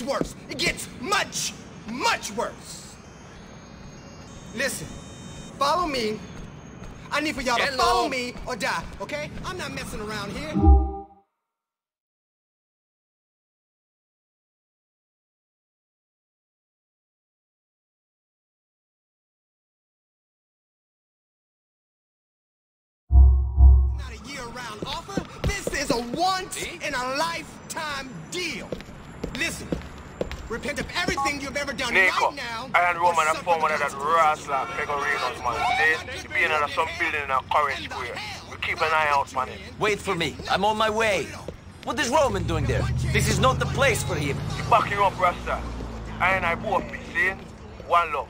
gets worse. It gets much, much worse. Listen, follow me. I need for y'all to follow me or die, okay? I'm not messing around here. I and or Roman have suffer found one of that. Rasta Pegorinos, man. See? He being in some building in a current square. We keep an eye out for him. Wait for me. I'm on my way. What is Roman doing there? This is not the place for him. He backing up Rasta. I and I both be see? One love.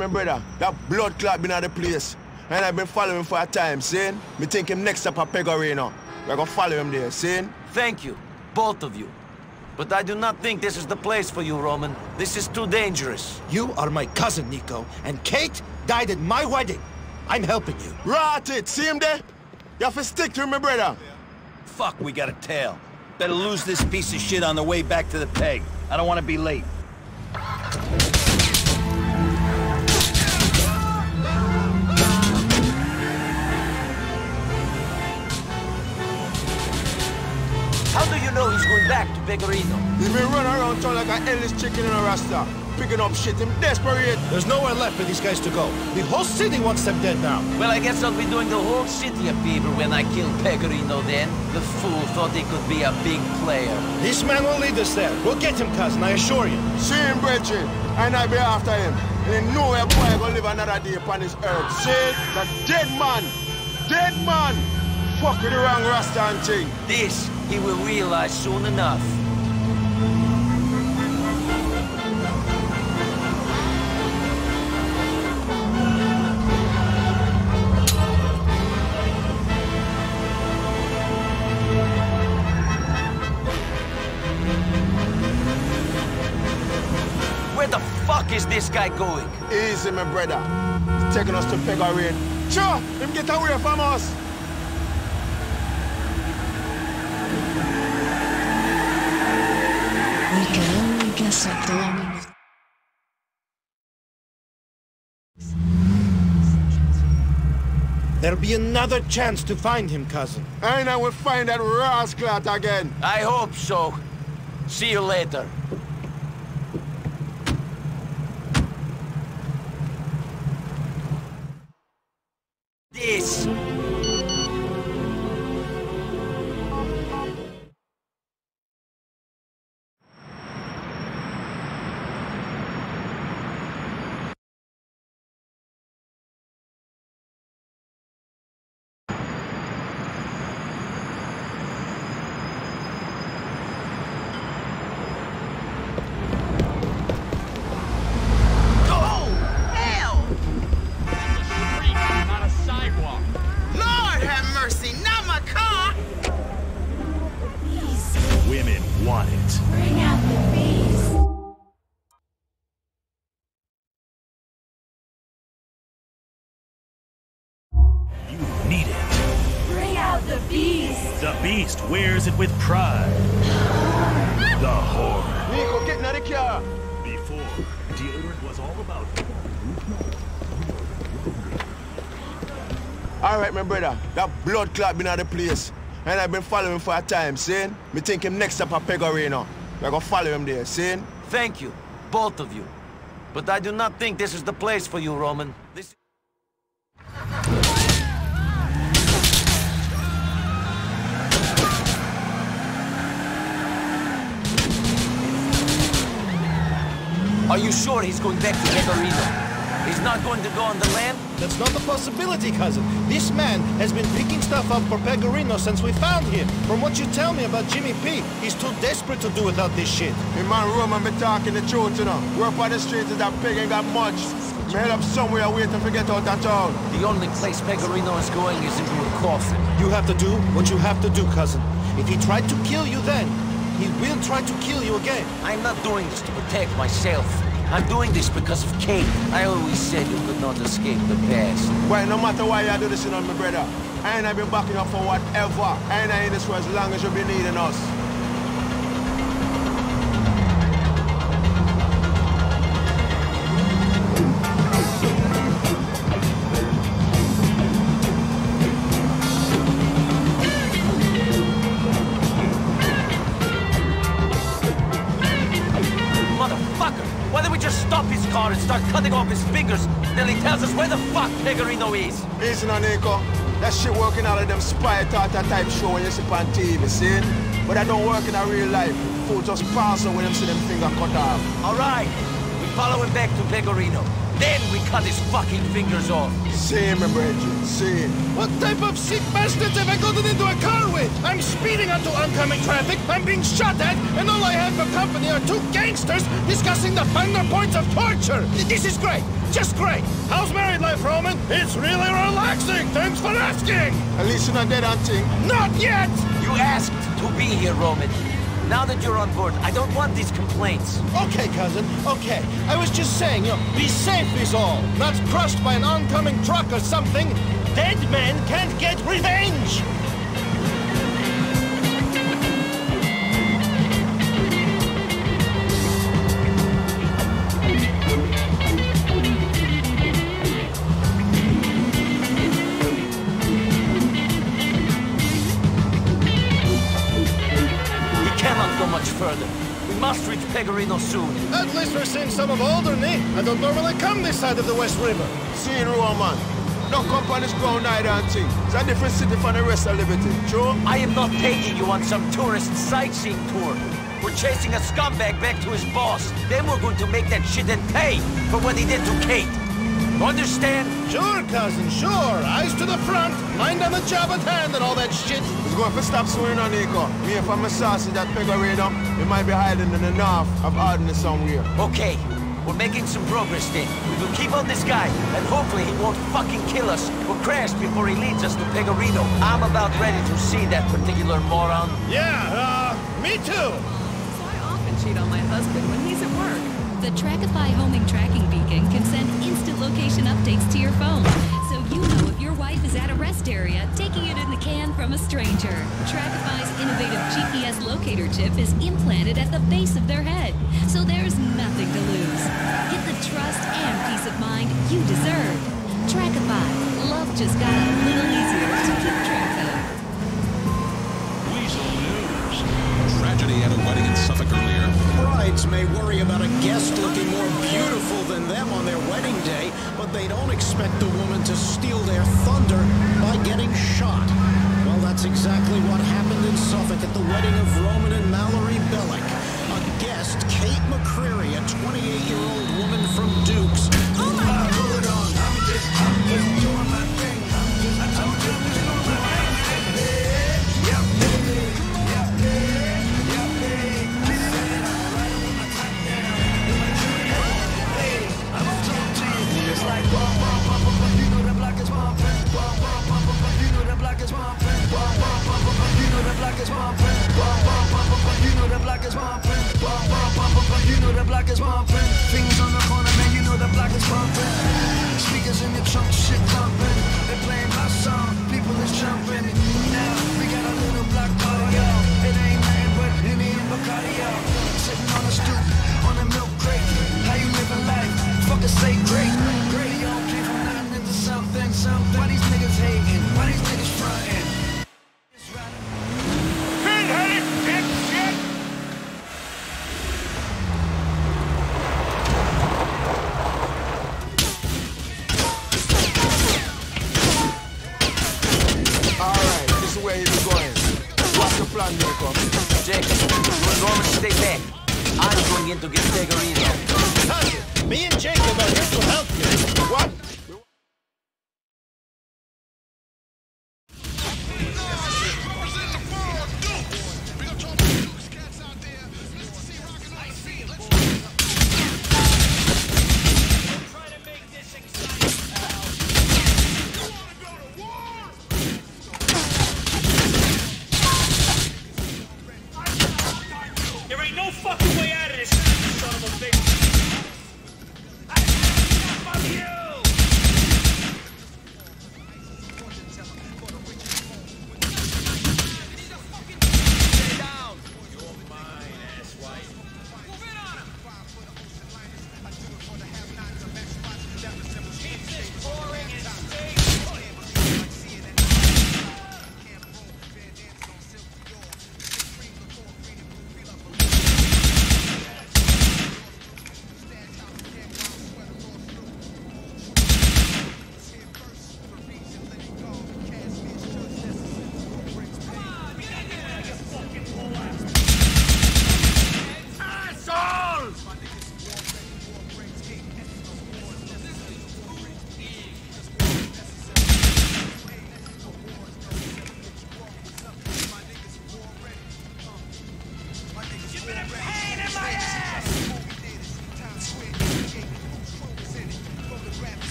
My brother. That blood clot been at the place. And I've been following for a time, see? Me think him next up at Pegorino. We're gonna follow him there, see? Thank you, both of you. But I do not think this is the place for you, Roman. This is too dangerous. You are my cousin, Nico, and Kate died at my wedding. I'm helping you. Rot it! See him there? You have to stick to him, my brother. Fuck, we got a tail. Better lose this piece of shit on the way back to the peg. I don't want to be late. You know he's going back to Pegorino? He's been running around town like an endless chicken in a rasta. Picking up shit. Him desperate. There's nowhere left for these guys to go. The whole city wants them dead now. Well, I guess I'll be doing the whole city a favor when I kill Pegorino then. The fool thought he could be a big player. This man will lead us there. We'll get him, cousin, I assure you. See him, Bridget. And I'll be after him. And he know a boy gonna live another day upon this earth. See? The dead man. Dead man. Fuck with the wrong rasta and thing. This he will realize soon enough. Where the fuck is this guy going? Easy, my brother. He's taking us to Pegorin. Sure, him get away from us. Can only guess at the long There'll be another chance to find him, cousin. And I will find that rascal again. I hope so. See you later. Beast. Wears it with pride. The whore. Nico, get in. Before, deodorant was all about All right, my brother. That blood clot been at the place. And I've been following for a time, see? Me think him next up at Pegorino. We're gonna follow him there, see? Thank you, both of you. But I do not think this is the place for you, Roman. Are you sure he's going back to Pegorino? He's not going to go on the land? That's not a possibility, cousin. This man has been picking stuff up for Pegorino since we found him. From what you tell me about Jimmy P, he's too desperate to do without this shit. Me man Roman be talking the truth, you know. Work on the streets is that pig ain't got much. Me head up somewhere waiting to forget all that all. The only place Pegorino is going is into a coffin. You have to do what you have to do, cousin. If he tried to kill you then, he will try to kill you again. I'm not doing this to protect myself. I'm doing this because of Kate. I always said you could not escape the past. Well, no matter why you do this, you know, my brother. I ain't been backing up for whatever. I ain't in this for as long as you've been needing us. Is? Listen, now, Nico. That shit working out of them spy tartar type show when you see on TV, see? But that don't work in a real life. Fools just pass when them see them finger cut off. All right. We follow him back to Pegorino. Then we cut his fucking fingers off. Same, my brethren, same. What type of sick bastards have I gotten into a car with? I'm speeding onto oncoming traffic, I'm being shot at, and all I have for company are two gangsters discussing the finer points of torture. This is great, just great. How's married life, Roman? It's really relaxing. Thanks for asking. At least you're not dead on thing. Not yet. You asked to be here, Roman. Now that you're on board, I don't want these complaints. Okay, cousin, okay. I was just saying, you know, be safe is all. Not crushed by an oncoming truck or something. Dead men can't get revenge. Soon. At least we're seeing some of Alderney. I don't normally come this side of the West River. See you Seeing Roman. No company's ground either and thing. It's a different city from the rest of Liberty. True? I am not taking you on some tourist sightseeing tour. We're chasing a scumbag back to his boss. Then we're going to make that shithead pay for what he did to Kate. Understand? Sure, cousin, sure. Eyes to the front, mind on the job at hand and all that shit. He's going to stop swearing on Nico. Me if I'm a sausage that Pegorino, he might be hiding in the north of Ardney somewhere. Okay, we're making some progress then. We will keep on this guy, and hopefully he won't fucking kill us or crash before he leads us to Pegorino. I'm about ready to see that particular moron. Yeah, uh, me too. So I often cheat on my husband when he's at work. The Trackify homing tracking beacon can send instant location updates to your phone, rest area, taking it in the can from a stranger. Trackify's innovative GPS locator chip is implanted at the base of their head, so there's nothing to lose. Get the trust and peace of mind you deserve. Trackify. Love just got a little easier to keep track of. Weasel News. Tragedy at a wedding in Suffolk earlier. Brides may worry about a guest looking more beautiful than them on their wedding day, but they don't expect the woman to steal their thunder by getting shot. Well, that's exactly what happened in Suffolk at the wedding of Roman and Mallorie Bellic. A guest, Kate McCreary, a 28-year-old woman from Dukes. Oh my uh, Things on the corner, man, you know the block is bumping. Speakers in the trunk, shit thumping. They playing my song, people is jumping. Now we got a little block party. It ain't nothing but Henny and Bacardi. Sitting on a stoop, on a milk crate. How you living life? Fucking say great.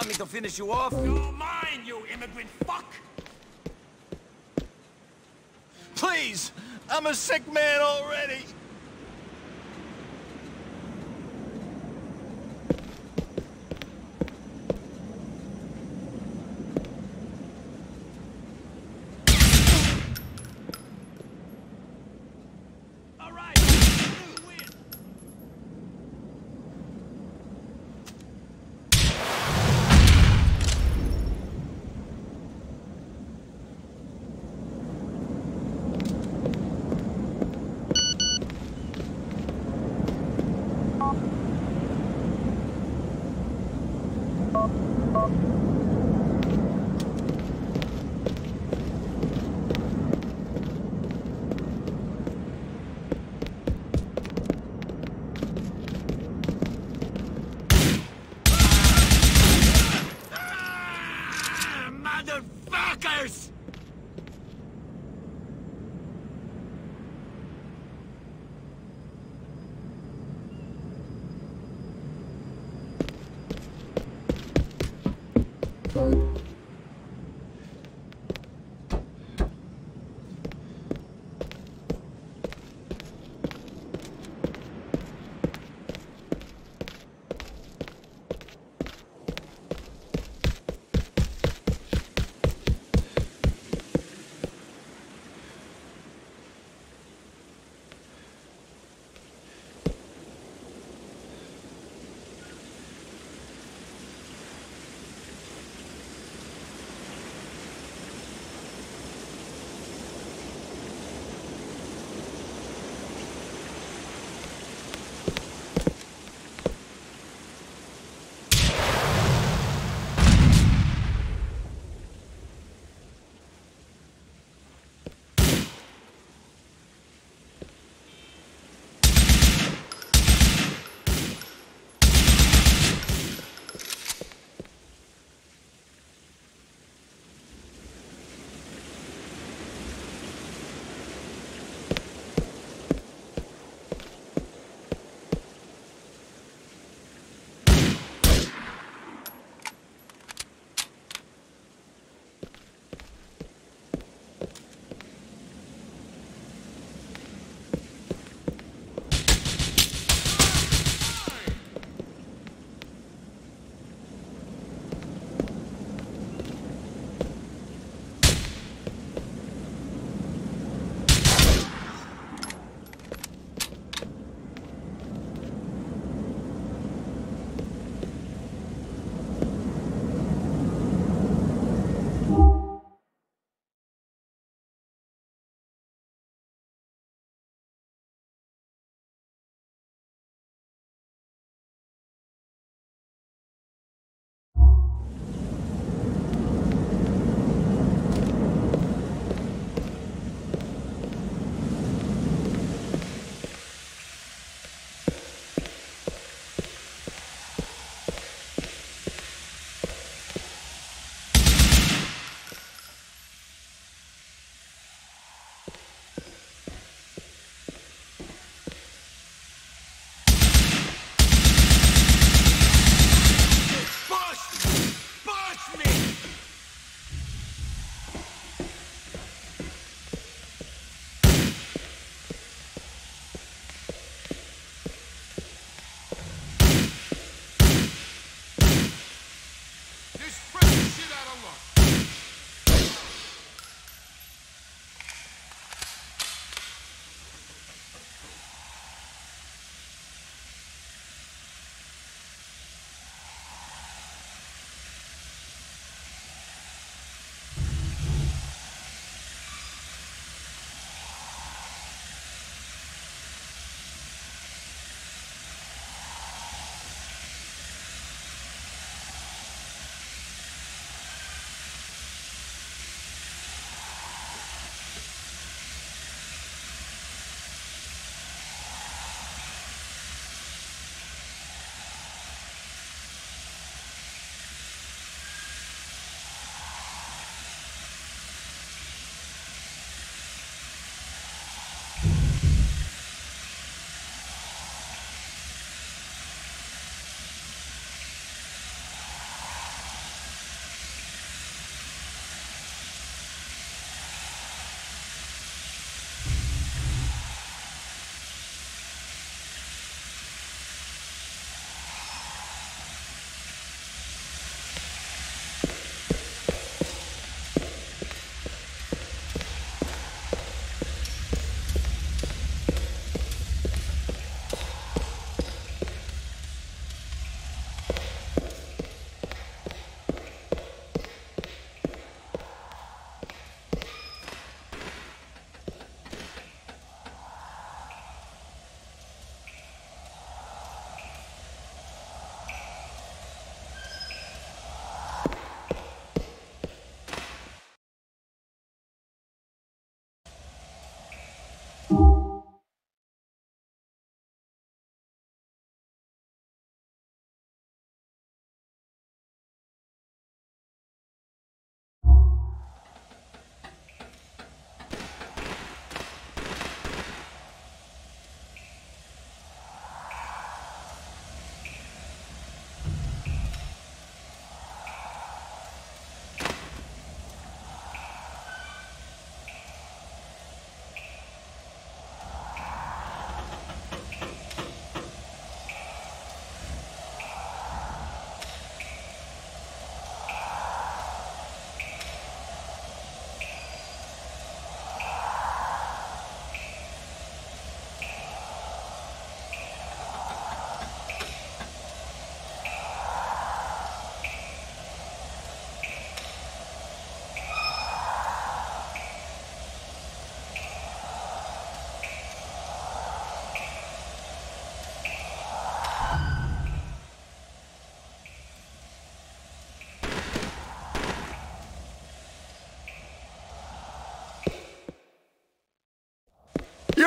want me to finish you off? You're mine, you immigrant fuck! Please! I'm a sick man already!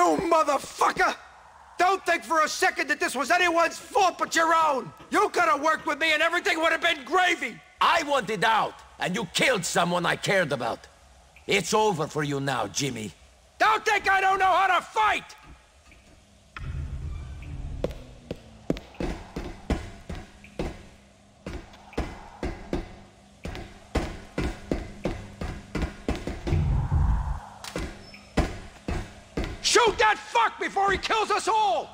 You motherfucker! Don't think for a second that this was anyone's fault but your own! You could have worked with me and everything would have been gravy! I wanted out, and you killed someone I cared about. It's over for you now, Jimmy. Don't think I don't know how to fight! That fuck before he kills us all!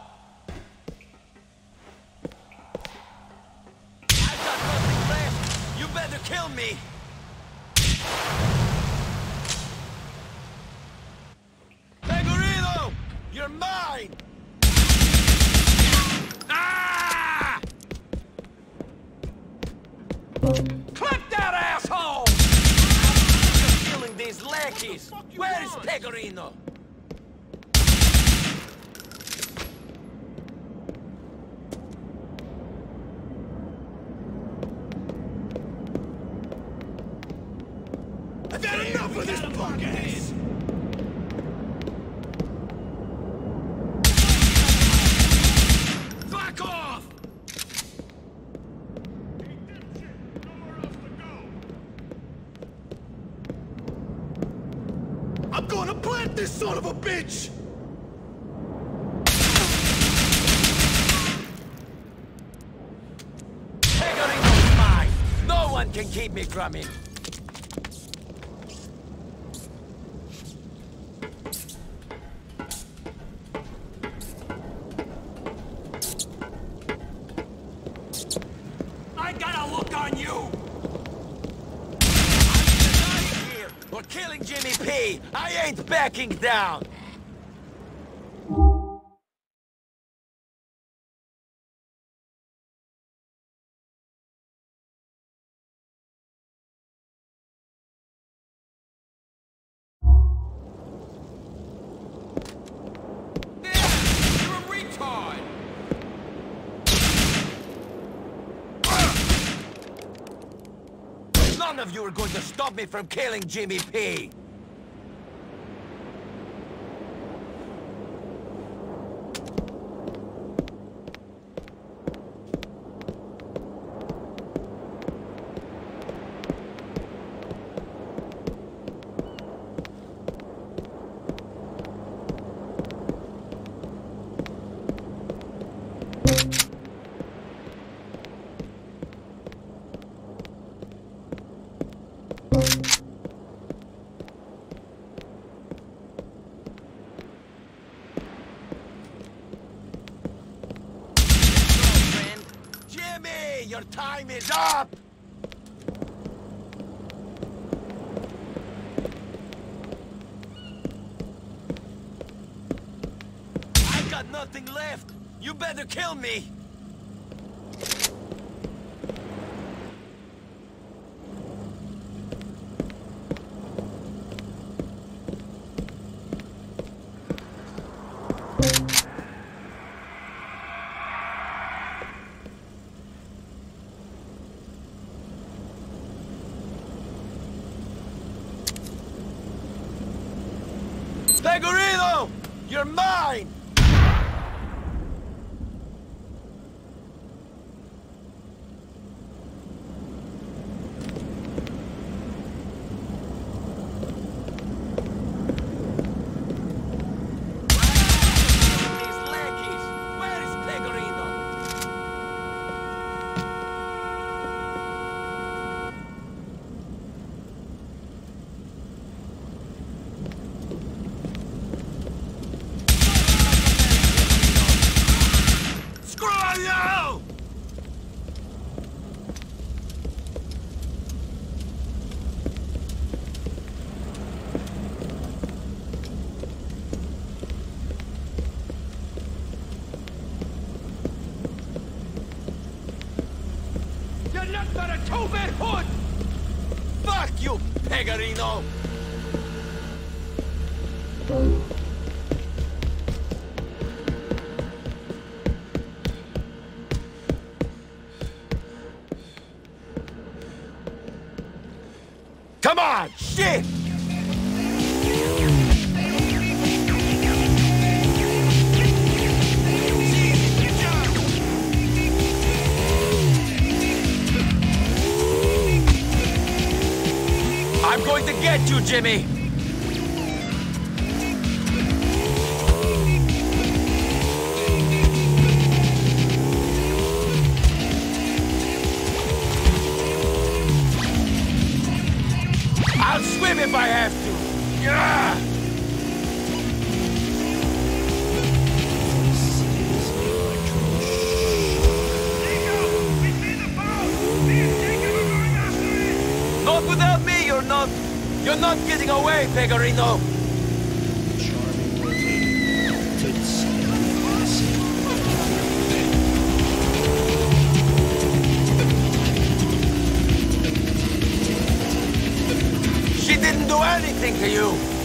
I got nothing left. You better kill me. Pegorino! You're mine! Ah! Clip that asshole! You're killing these lackeys. Where is Pegorino? I've had enough of this punk ass! Fuck off! I'm gonna plant this son of a bitch! Pegorino's mine. No one him. I got a look on you! We're killing Jimmy P. I ain't backing down. Me from killing Jimmy P. friend. Jimmy, your time is up! I got nothing left. You better kill me. Pegorino! You're mine! to get you, Jimmy! You're not getting away, Pegorino! She didn't do anything to you!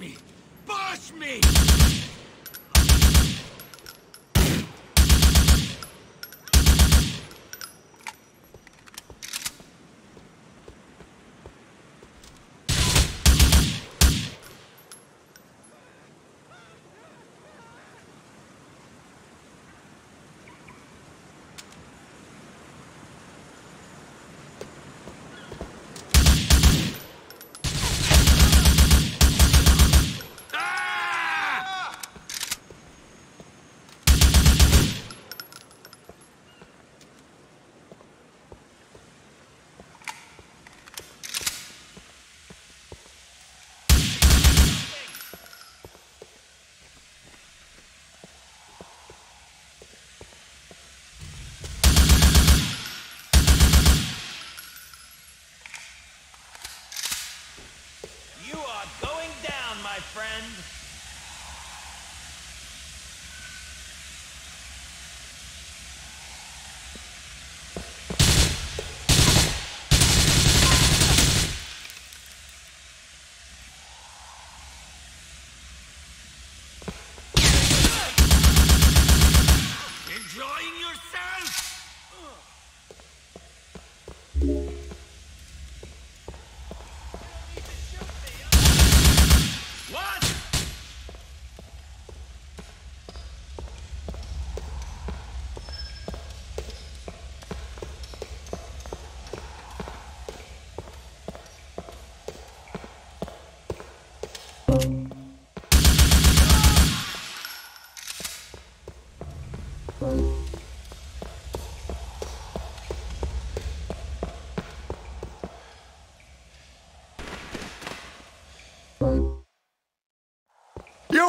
Me! Push me! You are going down, my friend.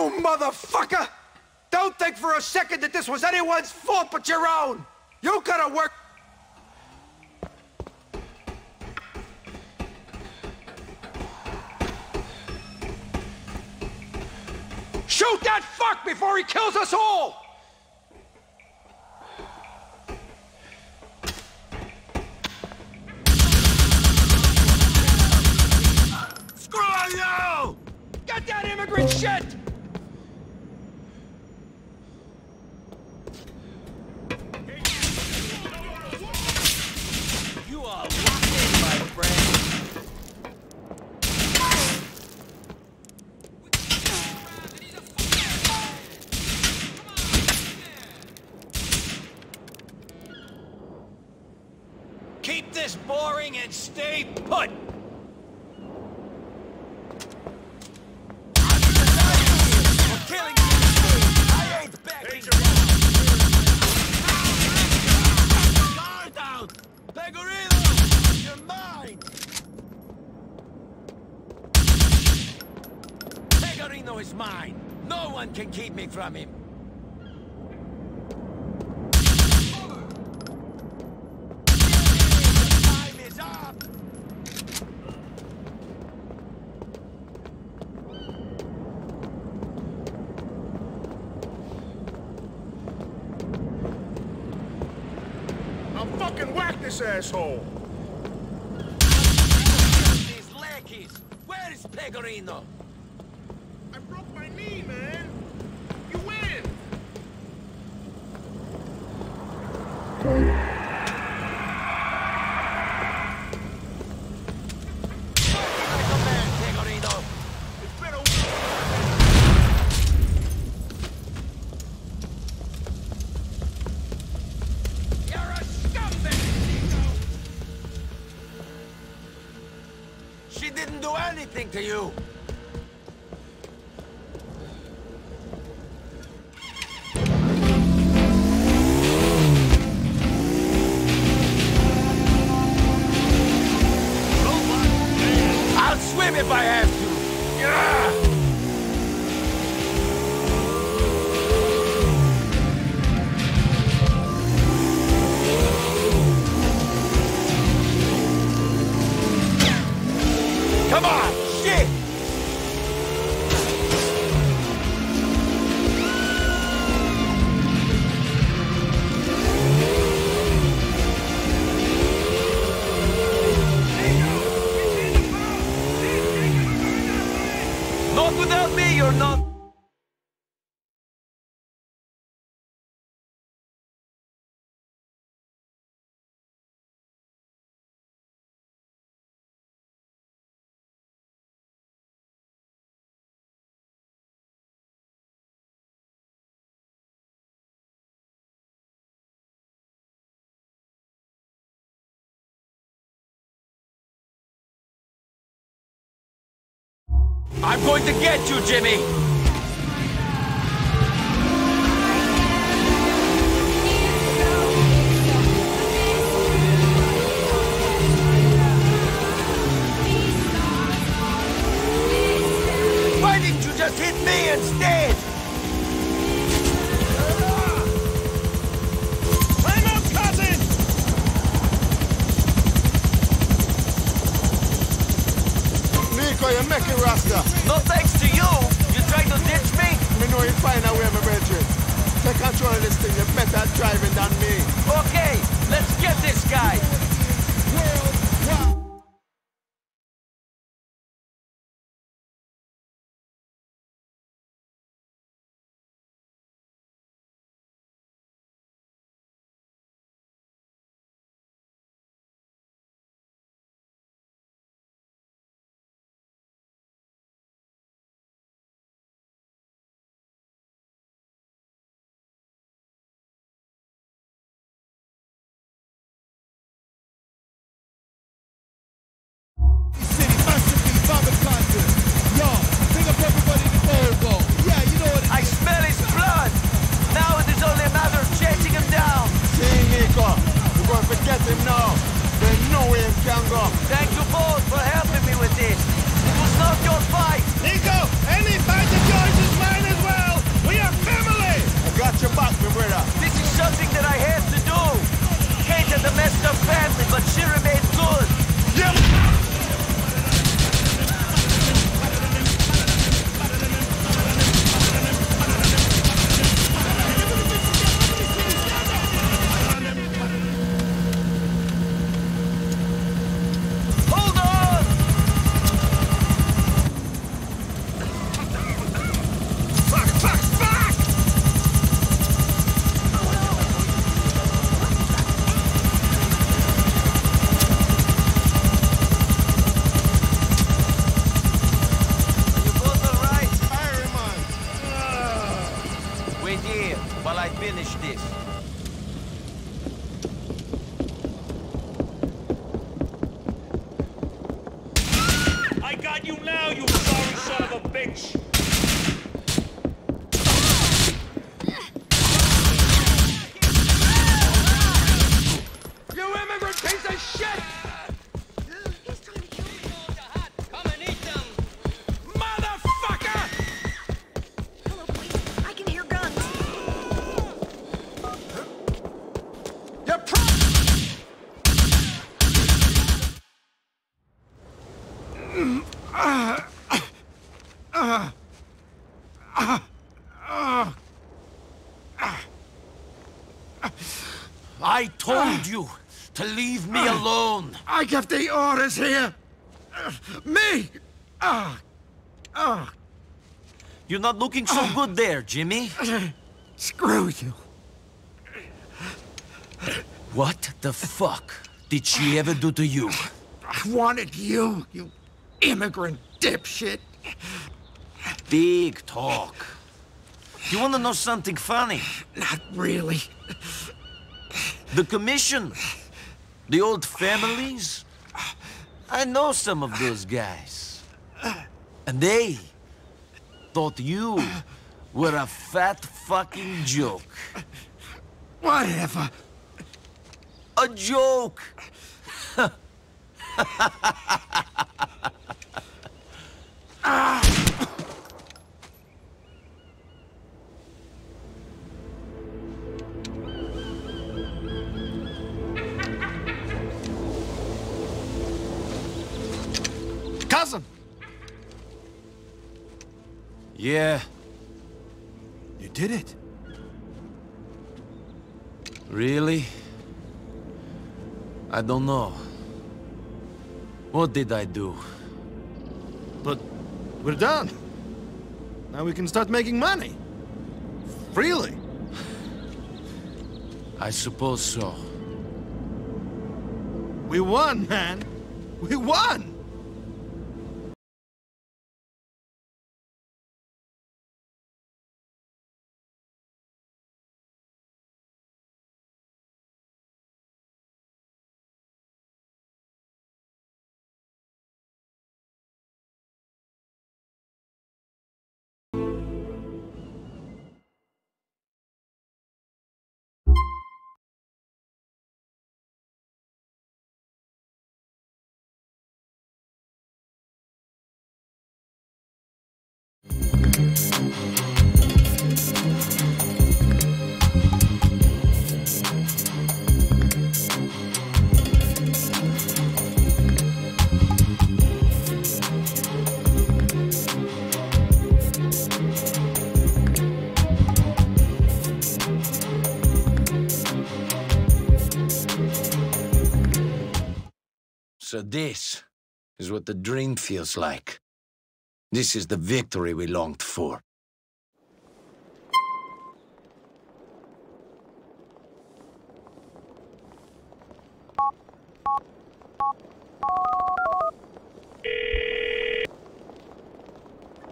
You motherfucker! Don't think for a second that this was anyone's fault but your own! You gotta work. Shoot that fuck before he kills us all! Fucking whack this asshole! These lackeys! Where is Pegorino? I'm going to get you, Jimmy! Told you to leave me alone. I give the orders here. Me! Ah! Ah! You're not looking so good there, Jimmy. Screw you. What the fuck did she ever do to you? I wanted you, you immigrant dipshit. Big talk. You want to know something funny? Not really. The commission. The old families. I know some of those guys. And they thought you were a fat fucking joke. Whatever. A joke! Cousin! Yeah, You did it. really? I don't know. What did I do? But we're done. Now we can start making money. Freely. I suppose so. We won, man. We won! This is what the dream feels like. This is the victory we longed for.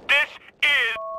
This is...